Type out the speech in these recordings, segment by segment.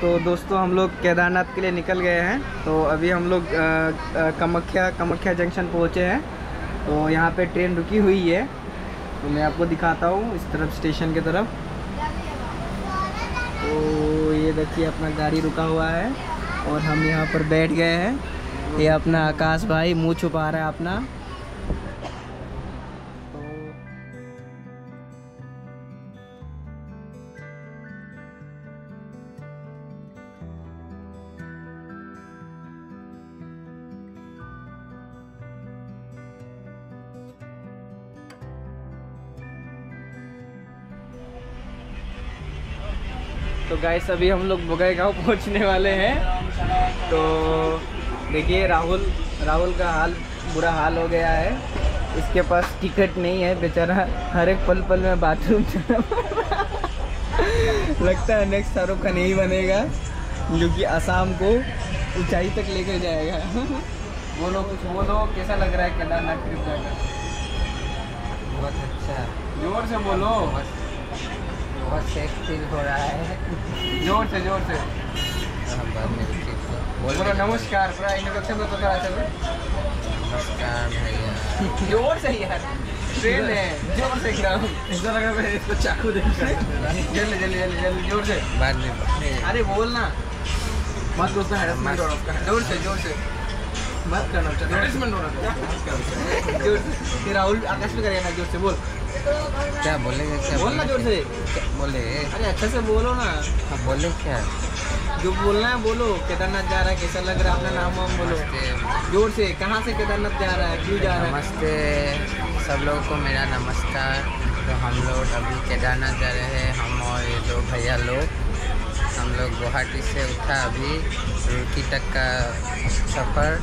तो दोस्तों, हम लोग केदारनाथ के लिए निकल गए हैं। तो अभी हम लोग कामाख्या कामाख्या जंक्शन पहुँचे हैं। तो यहाँ पे ट्रेन रुकी हुई है। तो मैं आपको दिखाता हूँ इस तरफ़, स्टेशन की तरफ़। तो ये देखिए, अपना गाड़ी रुका हुआ है और हम यहाँ पर बैठ गए हैं। ये अपना आकाश भाई मुँह छुपा रहा है अपना। तो गाइस अभी हम लोग बुगई गाँव पहुँचने वाले हैं। तो देखिए राहुल राहुल का हाल बुरा हाल हो गया है। इसके पास टिकट नहीं है बेचारा हर एक पल पल में बाथरूम लगता है नेक्स्ट शाहरुख खान नहीं बनेगा जो कि आसाम को ऊंचाई तक लेकर जाएगा। बोलो कुछ बोलो कैसा लग रहा है केदारनाथ ट्रिप जाकर? बहुत अच्छा। ज़ोर से बोलो। बहुत सेफ़ फील हो रहा है। ज़ोर से ज़ोर से। में हो। बोल बोलो नमस्कार पूरा इंट्रोडक्शन तो करा चलो नमस्कार भैया। ज़ोर से यार। ट्रेन है। ज़ोर से एकदम। ऐसा लगा मैं इसको चाकू देख जल्दी जल्दी जल्दी जल्दी ज़ोर से। बाद में अरे बोल ना। मत उसका हैरेसमेंट हो रहा ज़ोर से ज़ोर से। मत करना हैरेसमेंट हो रहा ज़ोर से। राहुल आकाश भी करेगा ज़ोर से बोल। क्या बोलेंगे क्या बोल ना ज़ोर से। बोले? अरे अच्छा से बोलो ना। हाँ बोले क्या? जो बोलना है बोलो केदारनाथ जा रहा है कैसा लग रहा है अपना नाम वाम बोलो। ज़ोर से कहाँ से केदारनाथ जा रहा है क्यों जा रहा है? नमस्ते सब लोगों को मेरा नमस्कार। तो हम लोग अभी केदारनाथ जा रहे हैं हम और ये दो भैया लोग। हम लोग गुवाहाटी से उठा अभी रुड़की तक का सफ़र।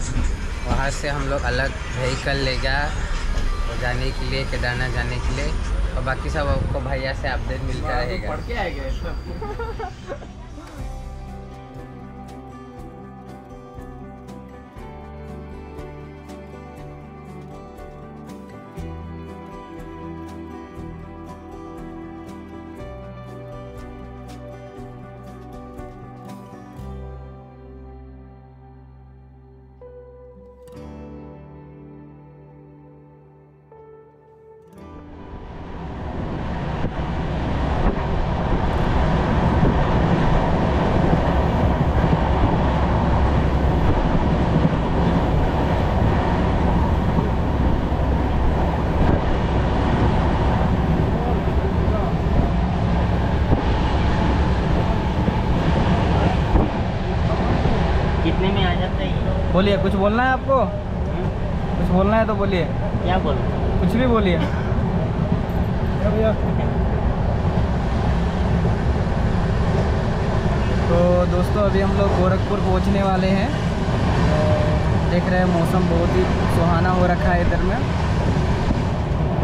वहाँ से हम लोग अलग व्हीकल लेगा जाने के लिए केदारनाथ जाने के लिए। और बाकी सब आपको भैया से अपडेट मिलता रहेगा। बोलिए कुछ बोलना है आपको? कुछ बोलना है तो बोलिए। क्या बोल? कुछ भी बोलिए। तो दोस्तों अभी हम लोग गोरखपुर पहुँचने वाले हैं। तो देख रहे हैं मौसम बहुत ही सुहाना हो रखा है इधर में।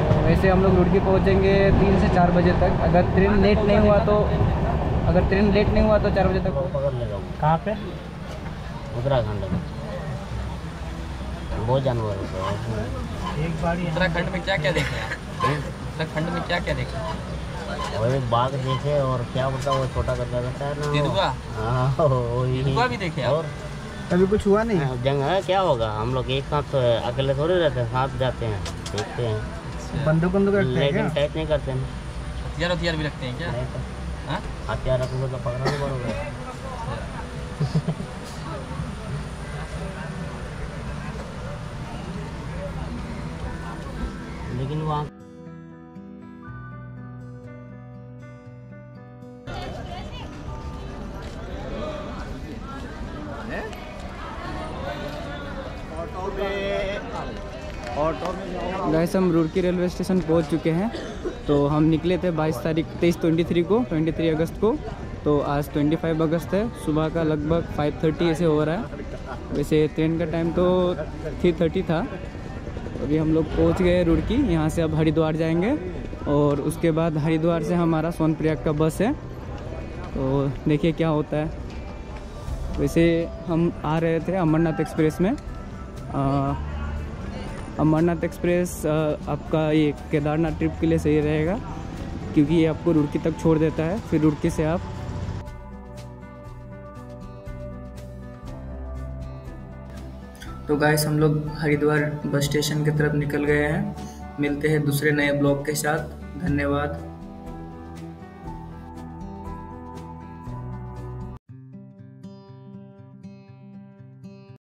तो वैसे हम लोग रुड़की पहुँचेंगे तीन से चार बजे तक। अगर ट्रेन लेट नहीं हुआ तो अगर ट्रेन लेट नहीं हुआ तो चार बजे तक पकड़ लेगा कहाँ पे? उत्तराखंड में। बहुत जानवर होते हैं। उत्तराखंड में क्या क्या देखे उत्तराखंड में क्या क्या देखे और एक बाघ देखे और क्या बोलता वो छोटा करता रहता है ना। तेंदुआ? हाँ तेंदुआ भी देखे और? अभी कुछ हुआ नहीं? जंग है क्या होगा? हम लोग एक साथ तो अकेले थोड़े रहते हैं साथ जाते हैं देखते हैं। बंदूक बंदूक रखते हैं लेकिन टैच नहीं करते हैं हथियार हथियार भी रखते हैं क्या? तो। हाँ? हथियार रखोगे तो पकड़ा नहीं पड़ोगे। लेकिन वहाँ गैस हम रुड़की रेलवे स्टेशन पहुँच चुके हैं। तो हम निकले थे 22 तारीख, तेईस ट्वेंटी थ्री को 23 अगस्त को। तो आज 25 अगस्त है, सुबह का लगभग 5:30 ऐसे हो रहा है। वैसे ट्रेन का टाइम तो 3:30 था। अभी हम लोग पहुँच गए रुड़की, यहाँ से अब हरिद्वार जाएँगे और उसके बाद हरिद्वार से हमारा सोनप्रयाग का बस है। तो देखिए क्या होता है। वैसे हम आ रहे थे अमरनाथ एक्सप्रेस में। अमरनाथ एक्सप्रेस आपका ये केदारनाथ ट्रिप के लिए सही रहेगा, क्योंकि ये आपको रुड़की तक छोड़ देता है। फिर रुड़की से आप तो गाइस हम लोग हरिद्वार बस स्टेशन की तरफ़ निकल गए हैं। मिलते हैं दूसरे नए ब्लॉग के साथ। धन्यवाद।